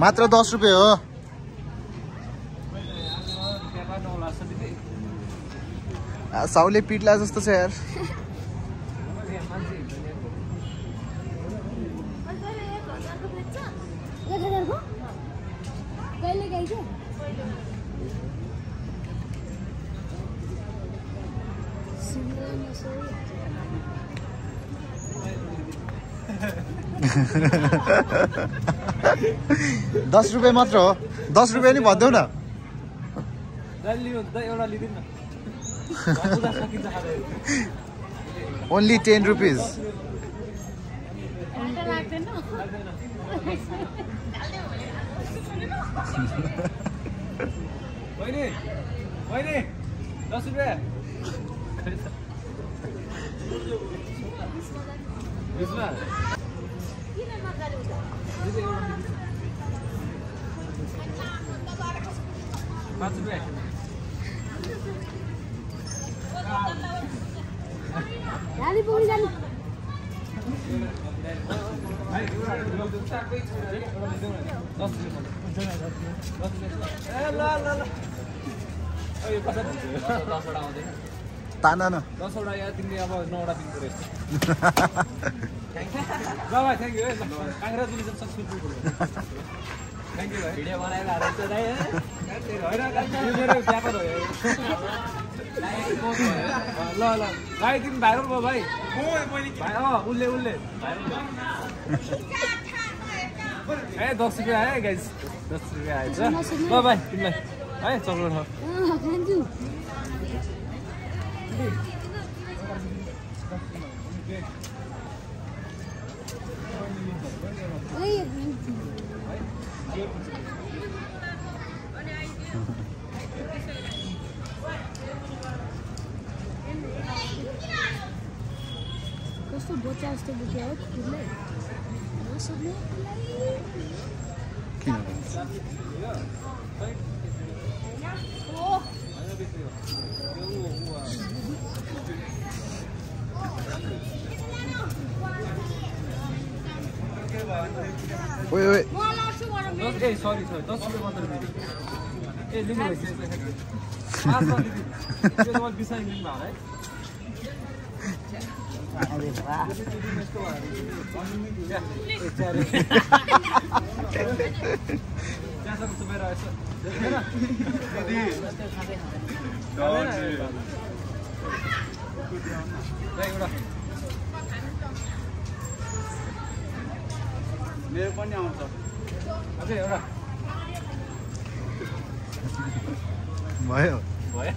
मात्र दस रुपियाँ हो साउले पिट्ला जस्तो छ यार दस रुपियाँ मात्र हो दस रुपियाँ नि भनिदेऊ न ओन्ली टेन रुपिज दस रुपियाँ पाँच रुपियाँ पुग्नु जानु ए ल ल ल दसवटा आउँदैन ताना न। दसवटा या तिमीले अब नौवटा दिनु पऱ्यो ल भाइ थ्याङ्क यू है। कङ्ग्रेचुलेसन सक्सेसफुल थ्याङ्क यू भाइ भिडियो बनाएर होइन व्यापार हो। ल ल। भाइ तिमी भाइरल भयो भाइ। भाइ अँ उसले उसले। ए दस रुपियाँ आयो गाइस दस रुपियाँ आएछ ल। भाइ तिमीलाई। है चक्लेट कस्तो बच्चा जस्तो बुझ्यो हो कुकुरले नसक्ने ओइ दस ए सरी सरी दस रुपियाँ मात्र दिनु ए लिनु भएछ मेरो पनि आउँछ। अझै एउटा। भयो। भयो